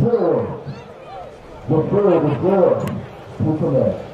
four. The four, the four. Who from that?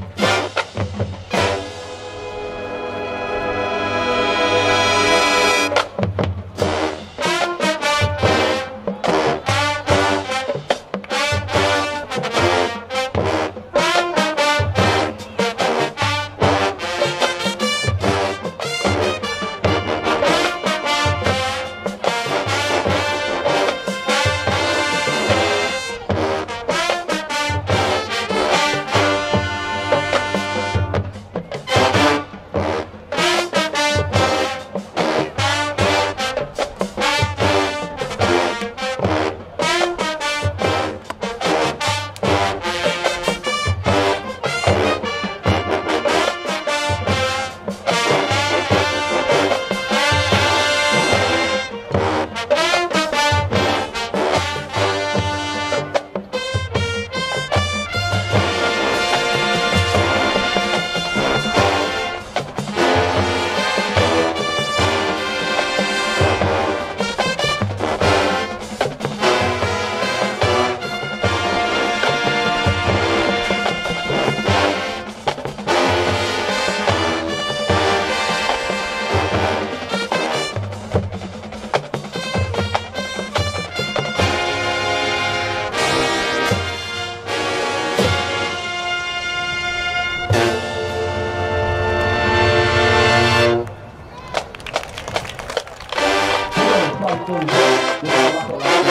Assalamualaikum